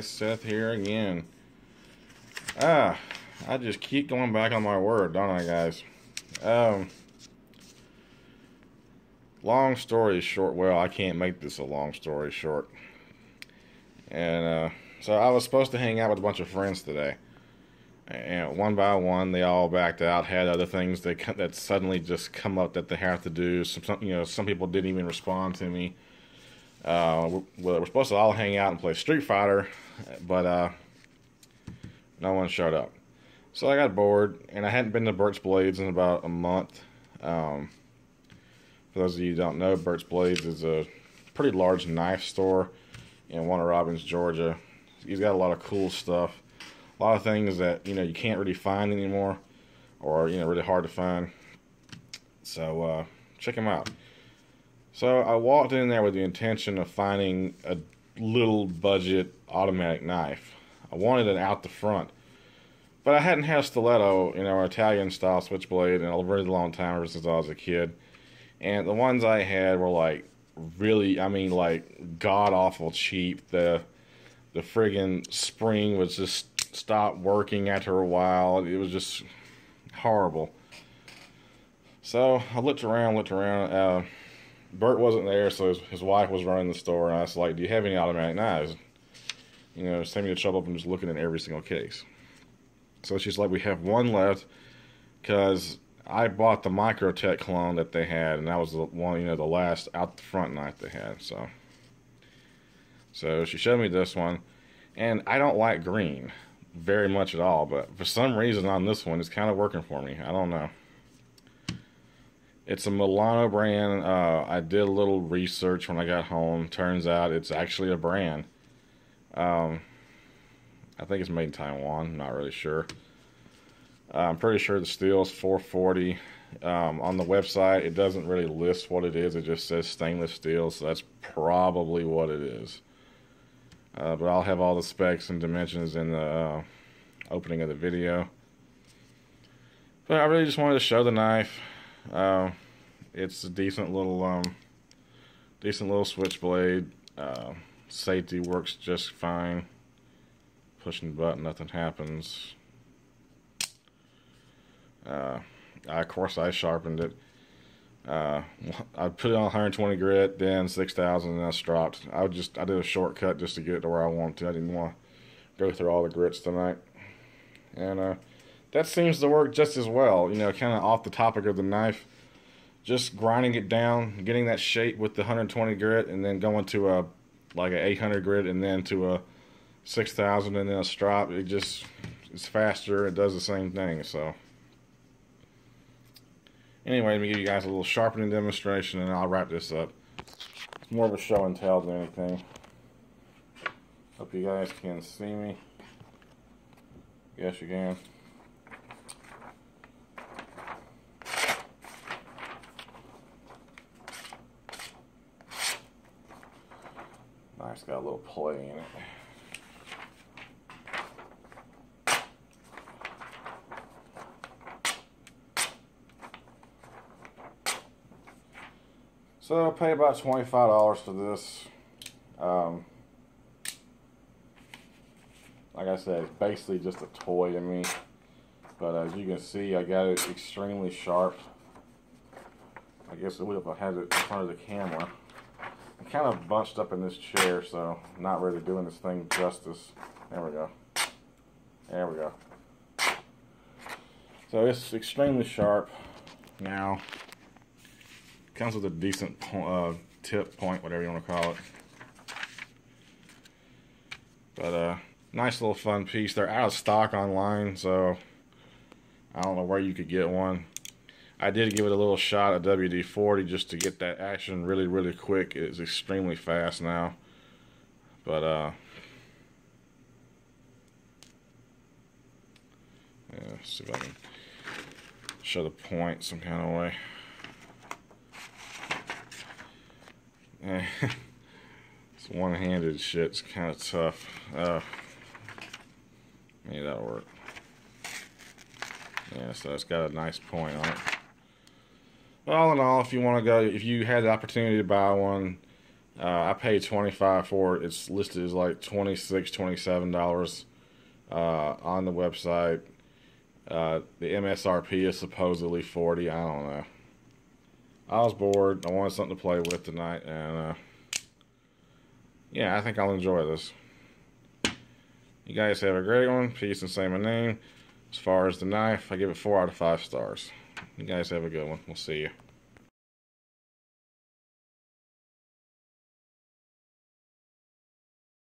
Seth here again. Ah, I just keep going back on my word, don't I, guys? Um, long story short, well, I can't make this a long story short. And uh, so I was supposed to hang out with a bunch of friends today. And one by one, they all backed out. Had other things that that suddenly just come up that they have to do. Some, you know, some people didn't even respond to me. Uh, we're, we're, supposed to all hang out and play Street Fighter, but uh, no one showed up. So I got bored, and I hadn't been to Bert's Blades in about a month. Um, for those of you who don't know, Bert's Blades is a pretty large knife store in Warner Robins, Georgia. He's got a lot of cool stuff, a lot of things that you know you can't really find anymore, or you know really hard to find. So uh, check him out. So I walked in there with the intention of finding a little budget automatic knife. I wanted it out the front. But I hadn't had stiletto, you know, Italian style switchblade in a really long time ever since I was a kid. And the ones I had were like really, I mean, like god awful cheap. The the friggin' spring was just stopped working after a while. It was just horrible. So I looked around, looked around. Uh, Bert wasn't there, so his, his wife was running the store, and I was like, "Do you have any automatic knives?" You know, save me the trouble from just looking at every single case. So she's like, "We have one left," because I bought the Microtech clone that they had, and that was the one, you know, the last out the front knife they had. So, so she showed me this one, and I don't like green very much at all, but for some reason on this one, it's kind of working for me. I don't know. It's a Milano brand. Uh, I did a little research when I got home. Turns out it's actually a brand. Um, I think it's made in Taiwan. I'm not really sure. Uh, I'm pretty sure the steel is 440. Um, on the website, it doesn't really list what it is. It just says stainless steel, so that's probably what it is. Uh, but I'll have all the specs and dimensions in the uh, opening of the video. But I really just wanted to show the knife. Uh, it's a decent little, um, decent little switchblade. Uh, safety works just fine. Pushing the button, nothing happens. Uh, I, of course, I sharpened it. Uh, I put it on 120 grit, then 6,000, and that's dropped. I just I did a shortcut just to get it to where I want to. I didn't want to go through all the grits tonight, and uh, that seems to work just as well. You know, kind of off the topic of the knife just grinding it down, getting that shape with the 120 grit, and then going to a like an 800 grit, and then to a 6000, and then a strop. It just it's faster. It does the same thing. So anyway, let me give you guys a little sharpening demonstration, and I'll wrap this up. It's more of a show and tell than anything. Hope you guys can see me. Yes, you can. Nice, got a little play in it. So I'll pay about $25 for this. Um, like I said, it's basically just a toy to me. But as you can see, I got it extremely sharp. I guess it would I had it in front of the camera. I'm kind of bunched up in this chair, so I'm not really doing this thing justice. There we go. There we go. So it's extremely sharp now. Comes with a decent uh, tip point, whatever you want to call it. But uh, nice little fun piece. They're out of stock online, so I don't know where you could get one. I did give it a little shot of WD-40 just to get that action really, really quick. It's extremely fast now. But, uh, yeah, see if I can show the point some kind of way. Eh, it's one-handed shit. It's kind of tough. Uh, maybe that'll work. Yeah, so it's got a nice point on it all in all, if you want to go, if you had the opportunity to buy one, Uh, I paid 25 for it. It's listed as like 26 $27 uh, on the website. Uh, the MSRP is supposedly 40 I don't know. I was bored. I wanted something to play with tonight. And uh, yeah, I think I'll enjoy this. You guys have a great one. Peace and say my name. As far as the knife, I give it 4 out of 5 stars. You guys have a good one. We'll see you.